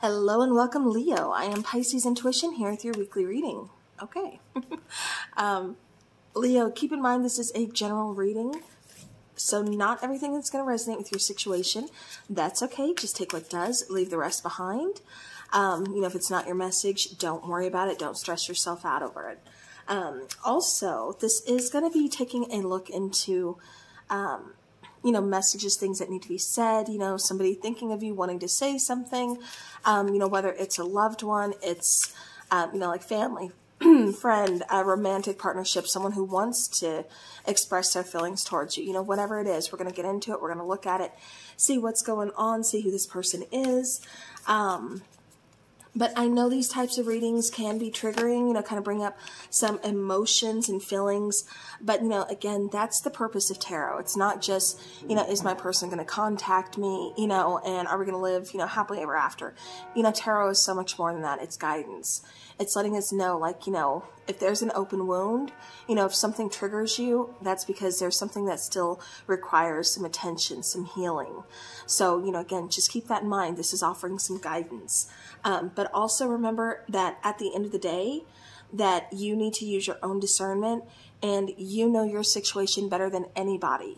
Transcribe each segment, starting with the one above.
Hello and welcome, Leo. I am Pisces Intuition here with your weekly reading. Okay. um, Leo, keep in mind this is a general reading, so not everything is going to resonate with your situation. That's okay. Just take what does, leave the rest behind. Um, you know, if it's not your message, don't worry about it. Don't stress yourself out over it. Um, also, this is going to be taking a look into um, you know, messages, things that need to be said, you know, somebody thinking of you, wanting to say something, um, you know, whether it's a loved one, it's, um, you know, like family, friend, a romantic partnership, someone who wants to express their feelings towards you, you know, whatever it is, we're going to get into it. We're going to look at it, see what's going on, see who this person is. Um, but I know these types of readings can be triggering, you know, kind of bring up some emotions and feelings. But, you know, again, that's the purpose of tarot. It's not just, you know, is my person going to contact me, you know, and are we going to live, you know, happily ever after? You know, tarot is so much more than that. It's guidance. It's letting us know, like, you know, if there's an open wound, you know, if something triggers you, that's because there's something that still requires some attention, some healing. So, you know, again, just keep that in mind. This is offering some guidance. Um, but also remember that at the end of the day, that you need to use your own discernment and you know your situation better than anybody.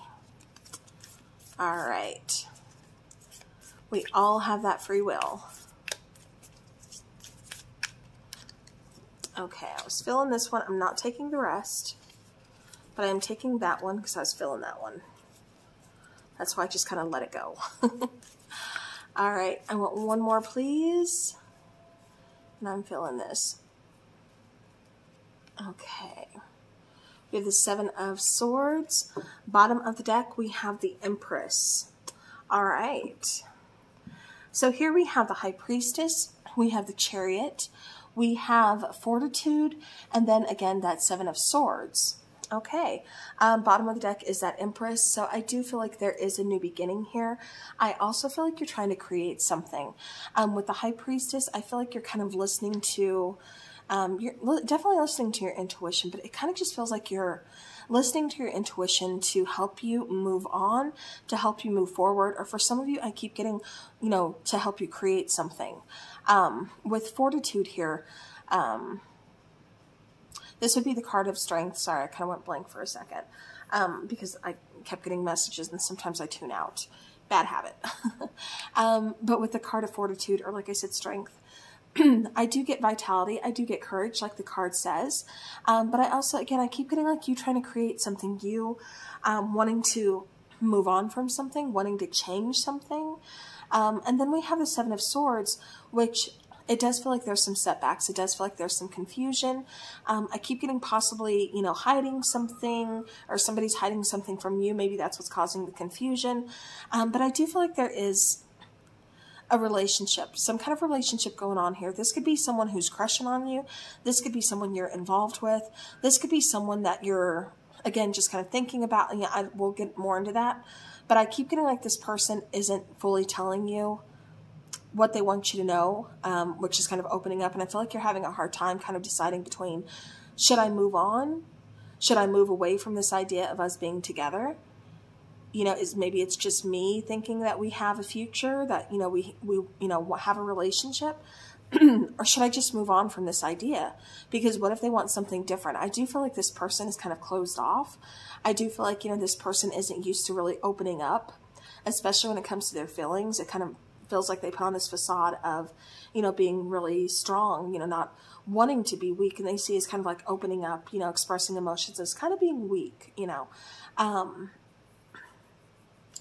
All right. We all have that free will. Okay, I was filling this one. I'm not taking the rest, but I am taking that one because I was filling that one. That's why I just kind of let it go. All right, I want one more, please. And I'm filling this. Okay. We have the Seven of Swords. Bottom of the deck, we have the Empress. All right. So here we have the High Priestess. We have the Chariot we have Fortitude, and then again that Seven of Swords. Okay, um, bottom of the deck is that Empress, so I do feel like there is a new beginning here. I also feel like you're trying to create something. Um, with the High Priestess, I feel like you're kind of listening to, um, you're definitely listening to your intuition, but it kind of just feels like you're listening to your intuition to help you move on, to help you move forward, or for some of you, I keep getting, you know, to help you create something. Um, with fortitude here, um, this would be the card of strength. Sorry, I kind of went blank for a second um, because I kept getting messages and sometimes I tune out. Bad habit. um, but with the card of fortitude, or like I said, strength, I do get vitality. I do get courage, like the card says. Um, but I also, again, I keep getting like you trying to create something, you um, wanting to move on from something, wanting to change something. Um, and then we have the Seven of Swords, which it does feel like there's some setbacks. It does feel like there's some confusion. Um, I keep getting possibly, you know, hiding something or somebody's hiding something from you. Maybe that's what's causing the confusion. Um, but I do feel like there is a relationship, some kind of relationship going on here. This could be someone who's crushing on you. This could be someone you're involved with. This could be someone that you're, again, just kind of thinking about. And yeah, I will get more into that. But I keep getting like this person isn't fully telling you what they want you to know, um, which is kind of opening up. And I feel like you're having a hard time kind of deciding between should I move on? Should I move away from this idea of us being together? You know, is maybe it's just me thinking that we have a future, that, you know, we, we you know, have a relationship. or should I just move on from this idea? Because what if they want something different? I do feel like this person is kind of closed off. I do feel like, you know, this person isn't used to really opening up, especially when it comes to their feelings. It kind of feels like they put on this facade of, you know, being really strong, you know, not wanting to be weak. And they see as kind of like opening up, you know, expressing emotions as kind of being weak, you know. Um,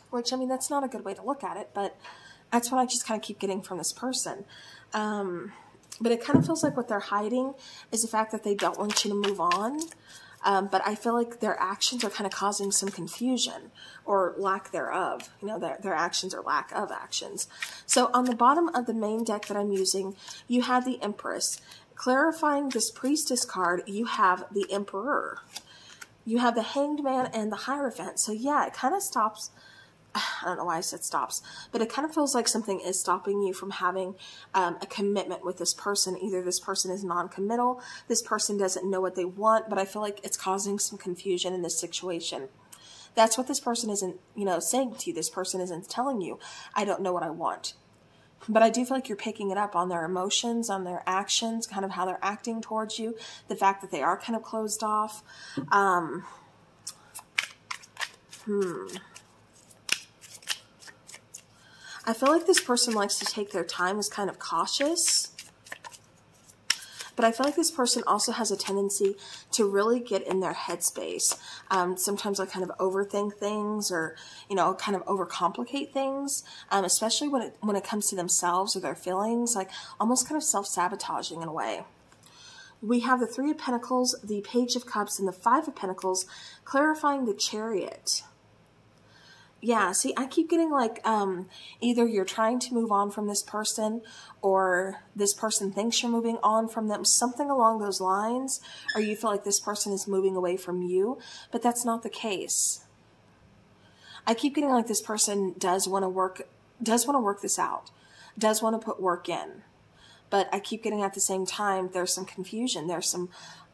which, I mean, that's not a good way to look at it, but that's what I just kind of keep getting from this person. Um, but it kind of feels like what they're hiding is the fact that they don't want you to move on. Um, but I feel like their actions are kind of causing some confusion or lack thereof, you know, their, their actions or lack of actions. So on the bottom of the main deck that I'm using, you have the Empress. Clarifying this Priestess card, you have the Emperor. You have the Hanged Man and the Hierophant. So yeah, it kind of stops I don't know why I said stops, but it kind of feels like something is stopping you from having um, a commitment with this person. Either this person is non-committal, this person doesn't know what they want, but I feel like it's causing some confusion in this situation. That's what this person isn't, you know, saying to you. This person isn't telling you, I don't know what I want. but I do feel like you're picking it up on their emotions, on their actions, kind of how they're acting towards you, the fact that they are kind of closed off. Um, hmm. I feel like this person likes to take their time, is kind of cautious. But I feel like this person also has a tendency to really get in their headspace. Um, sometimes I kind of overthink things or, you know, kind of overcomplicate things, um, especially when it, when it comes to themselves or their feelings, like almost kind of self-sabotaging in a way. We have the Three of Pentacles, the Page of Cups, and the Five of Pentacles, clarifying the Chariot yeah, see, I keep getting like um, either you're trying to move on from this person or this person thinks you're moving on from them, something along those lines, or you feel like this person is moving away from you, but that's not the case. I keep getting like this person does want to work, does want to work this out, does want to put work in, but I keep getting at the same time, there's some confusion. There's some,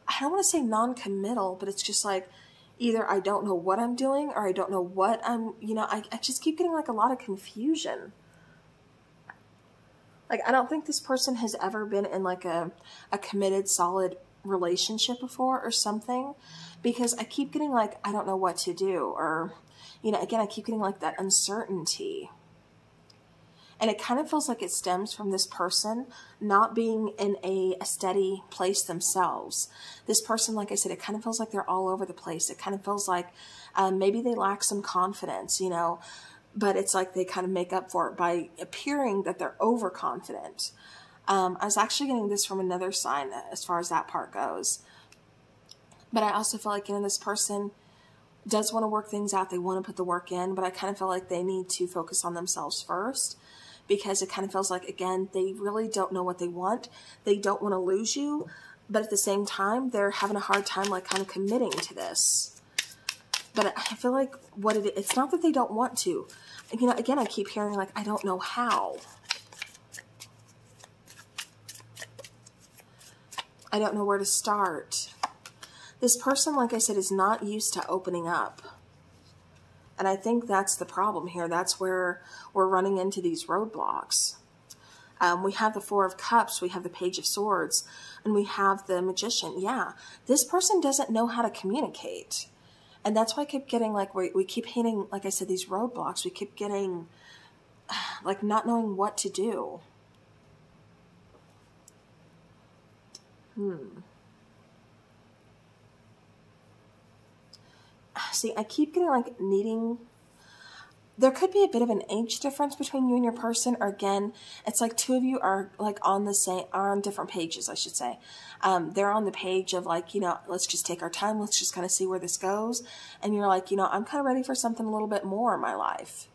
I don't want to say non-committal, but it's just like, either I don't know what I'm doing or I don't know what I'm, you know, I, I just keep getting like a lot of confusion. Like, I don't think this person has ever been in like a, a committed, solid relationship before or something because I keep getting like, I don't know what to do. Or, you know, again, I keep getting like that uncertainty. And it kind of feels like it stems from this person not being in a, a, steady place themselves. This person, like I said, it kind of feels like they're all over the place. It kind of feels like um, maybe they lack some confidence, you know, but it's like they kind of make up for it by appearing that they're overconfident. Um, I was actually getting this from another sign as far as that part goes. But I also feel like, you know, this person does want to work things out. They want to put the work in, but I kind of feel like they need to focus on themselves first because it kind of feels like, again, they really don't know what they want. They don't want to lose you, but at the same time, they're having a hard time, like, kind of committing to this. But I feel like what it, it's not that they don't want to. You know, again, I keep hearing, like, I don't know how. I don't know where to start. This person, like I said, is not used to opening up. And I think that's the problem here. That's where we're running into these roadblocks. Um, we have the Four of Cups, we have the Page of Swords, and we have the Magician. Yeah, this person doesn't know how to communicate. And that's why I keep getting, like, we, we keep hitting, like I said, these roadblocks. We keep getting, like, not knowing what to do. Hmm. I keep getting like needing. There could be a bit of an age difference between you and your person, or again, it's like two of you are like on the same, are on different pages, I should say. Um, they're on the page of like, you know, let's just take our time, let's just kind of see where this goes. And you're like, you know, I'm kind of ready for something a little bit more in my life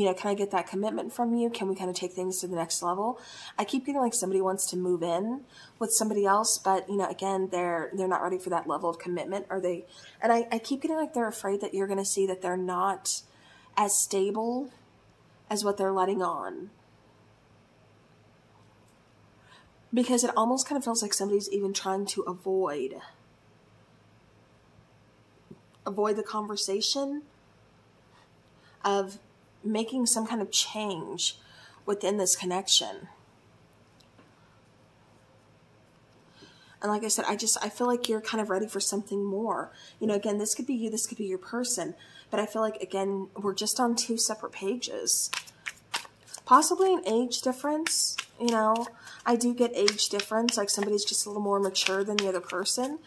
you know, can I get that commitment from you? Can we kind of take things to the next level? I keep getting like somebody wants to move in with somebody else, but you know, again, they're they're not ready for that level of commitment. Are they, and I, I keep getting like they're afraid that you're going to see that they're not as stable as what they're letting on. Because it almost kind of feels like somebody's even trying to avoid avoid the conversation of making some kind of change within this connection. And like I said, I just, I feel like you're kind of ready for something more. You know, again, this could be you, this could be your person. But I feel like, again, we're just on two separate pages. Possibly an age difference, you know. I do get age difference, like somebody's just a little more mature than the other person.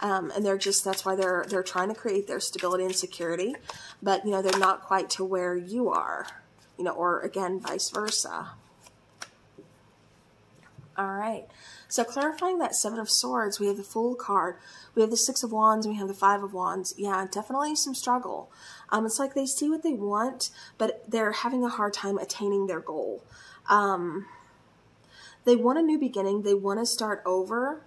Um, and they're just, that's why they're, they're trying to create their stability and security, but, you know, they're not quite to where you are, you know, or again, vice versa. All right. So clarifying that Seven of Swords, we have the Fool card. We have the Six of Wands, we have the Five of Wands. Yeah, definitely some struggle. Um, it's like they see what they want, but they're having a hard time attaining their goal. Um, they want a new beginning. They want to start over,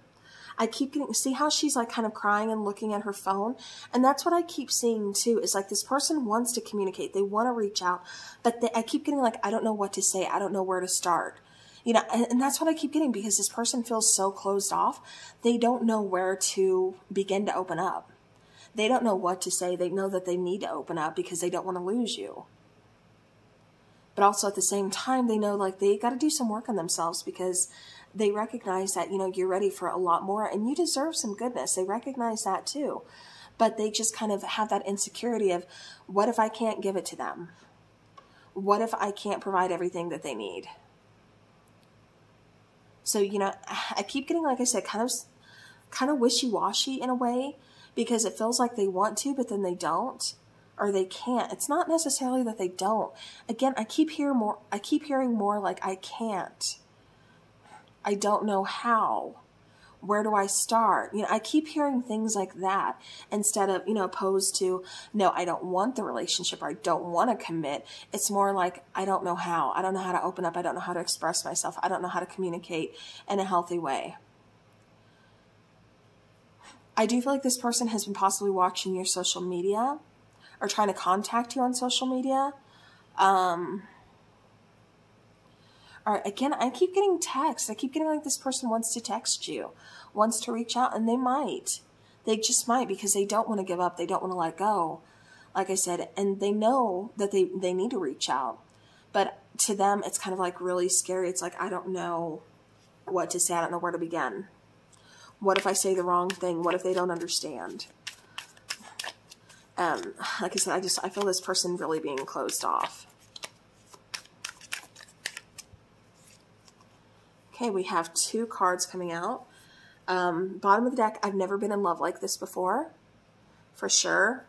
I keep getting, see how she's like kind of crying and looking at her phone? And that's what I keep seeing too, is like this person wants to communicate. They want to reach out, but they, I keep getting like, I don't know what to say. I don't know where to start. You know, and, and that's what I keep getting because this person feels so closed off. They don't know where to begin to open up. They don't know what to say. They know that they need to open up because they don't want to lose you. But but also at the same time, they know like they got to do some work on themselves because they recognize that, you know, you're ready for a lot more and you deserve some goodness. They recognize that too. But they just kind of have that insecurity of what if I can't give it to them? What if I can't provide everything that they need? So, you know, I keep getting, like I said, kind of, kind of wishy-washy in a way because it feels like they want to, but then they don't or they can't. It's not necessarily that they don't. Again, I keep hearing more, I keep hearing more like I can't. I don't know how. Where do I start? You know, I keep hearing things like that instead of, you know, opposed to, no, I don't want the relationship or I don't want to commit. It's more like, I don't know how. I don't know how to open up. I don't know how to express myself. I don't know how to communicate in a healthy way. I do feel like this person has been possibly watching your social media or trying to contact you on social media. Um, all right, again, I keep getting texts. I keep getting like this person wants to text you, wants to reach out, and they might. They just might because they don't want to give up. They don't want to let go. Like I said, and they know that they, they need to reach out. But to them, it's kind of like really scary. It's like, I don't know what to say. I don't know where to begin. What if I say the wrong thing? What if they don't understand? Um, like I said, I just, I feel this person really being closed off. Okay, we have two cards coming out. Um, bottom of the deck, I've never been in love like this before. For sure.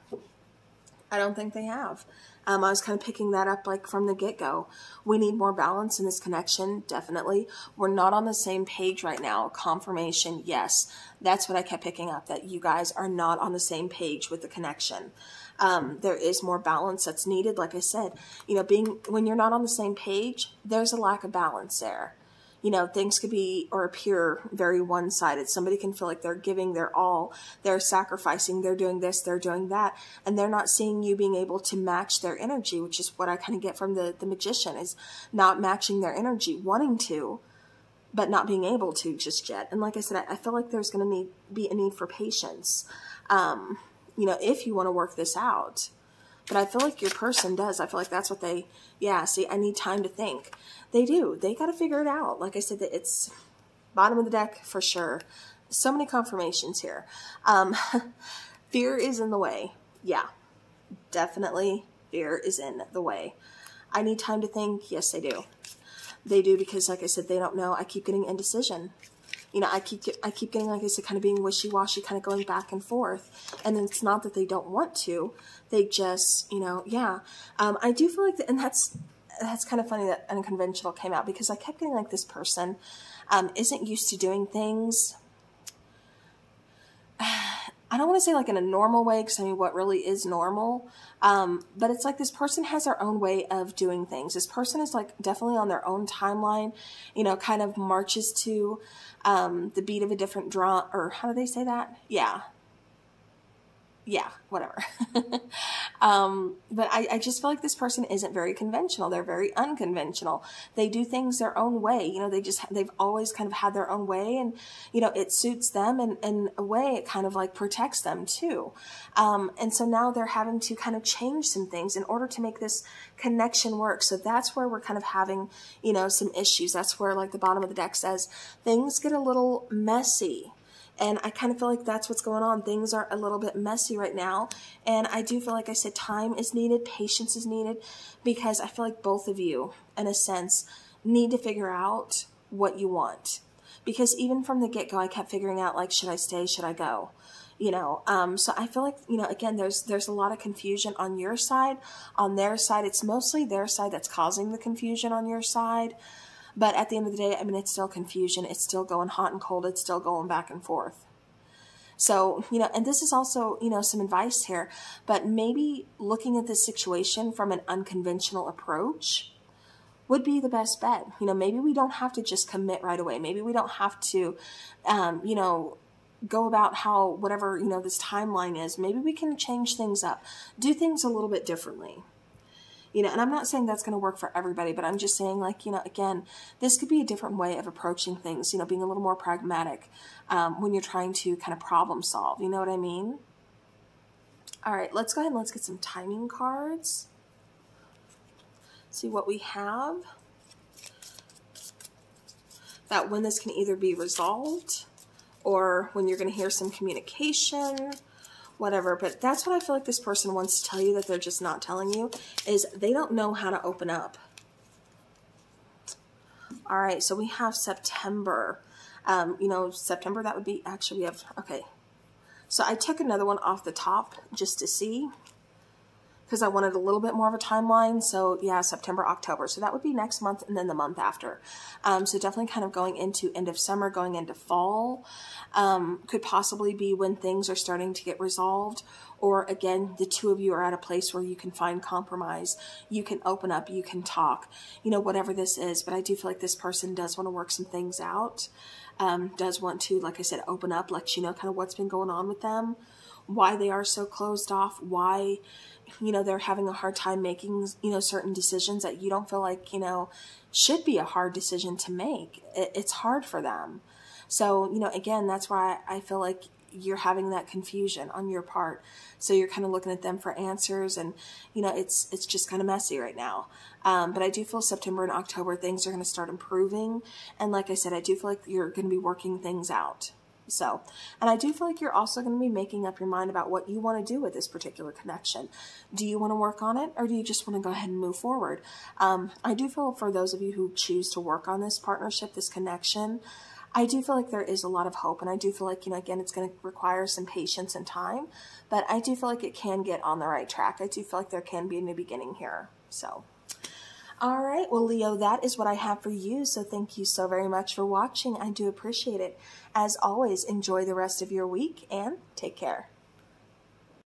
I don't think they have. Um, I was kind of picking that up like from the get-go. We need more balance in this connection, definitely. We're not on the same page right now. Confirmation, yes. That's what I kept picking up, that you guys are not on the same page with the connection. Um, there is more balance that's needed. Like I said, you know, being when you're not on the same page, there's a lack of balance there you know, things could be or appear very one sided. Somebody can feel like they're giving their all, they're sacrificing, they're doing this, they're doing that, and they're not seeing you being able to match their energy, which is what I kind of get from the, the magician is not matching their energy, wanting to, but not being able to just yet. And like I said, I, I feel like there's going to need be a need for patience. Um, you know, if you want to work this out. But I feel like your person does. I feel like that's what they, yeah, see, I need time to think. They do. They got to figure it out. Like I said, that it's bottom of the deck for sure. So many confirmations here. Um, fear is in the way. Yeah, definitely fear is in the way. I need time to think. Yes, they do. They do because, like I said, they don't know. I keep getting indecision you know, I keep I keep getting like I said, kind of being wishy washy, kind of going back and forth. And it's not that they don't want to; they just, you know, yeah. Um, I do feel like, that, and that's that's kind of funny that unconventional came out because I kept getting like this person um, isn't used to doing things. I don't want to say like in a normal way because I mean, what really is normal? Um, but it's like this person has their own way of doing things. This person is like definitely on their own timeline, you know, kind of marches to um, the beat of a different drum, or how do they say that? Yeah, yeah, whatever. um, but I, I just feel like this person isn't very conventional. They're very unconventional. They do things their own way. You know, they just, they've always kind of had their own way and, you know, it suits them and in a way it kind of like protects them too. Um, and so now they're having to kind of change some things in order to make this connection work. So that's where we're kind of having, you know, some issues. That's where like the bottom of the deck says things get a little messy and I kind of feel like that's what's going on. Things are a little bit messy right now. And I do feel like I said time is needed, patience is needed, because I feel like both of you, in a sense, need to figure out what you want. Because even from the get go, I kept figuring out, like, should I stay? Should I go? you know um, so i feel like you know again there's there's a lot of confusion on your side on their side it's mostly their side that's causing the confusion on your side but at the end of the day, I mean, it's still confusion. It's still going hot and cold. It's still going back and forth. So, you know, and this is also, you know, some advice here, but maybe looking at this situation from an unconventional approach would be the best bet. You know, maybe we don't have to just commit right away. Maybe we don't have to, um, you know, go about how whatever, you know, this timeline is. Maybe we can change things up, do things a little bit differently you know, and I'm not saying that's going to work for everybody, but I'm just saying, like, you know, again, this could be a different way of approaching things, you know, being a little more pragmatic um, when you're trying to kind of problem solve. You know what I mean? All right, let's go ahead and let's get some timing cards. see what we have. That when this can either be resolved or when you're going to hear some communication, whatever. But that's what I feel like this person wants to tell you that they're just not telling you is they don't know how to open up. All right, so we have September. Um, you know, September, that would be, actually we have, okay. So I took another one off the top just to see because I wanted a little bit more of a timeline. So yeah, September, October. So that would be next month and then the month after. Um, so definitely kind of going into end of summer, going into fall um, could possibly be when things are starting to get resolved. Or again, the two of you are at a place where you can find compromise. You can open up, you can talk, you know, whatever this is. But I do feel like this person does want to work some things out. Um, does want to, like I said, open up, let you know kind of what's been going on with them, why they are so closed off, why you know, they're having a hard time making, you know, certain decisions that you don't feel like, you know, should be a hard decision to make. it's hard for them. So, you know, again, that's why I feel like you're having that confusion on your part. So you're kind of looking at them for answers and, you know, it's, it's just kind of messy right now. Um, but I do feel September and October things are going to start improving. And like I said, I do feel like you're going to be working things out. So, and I do feel like you're also going to be making up your mind about what you want to do with this particular connection. Do you want to work on it or do you just want to go ahead and move forward? Um, I do feel for those of you who choose to work on this partnership, this connection, I do feel like there is a lot of hope and I do feel like, you know, again, it's going to require some patience and time, but I do feel like it can get on the right track. I do feel like there can be a new beginning here. So. All right, well, Leo, that is what I have for you. So thank you so very much for watching. I do appreciate it. As always, enjoy the rest of your week and take care.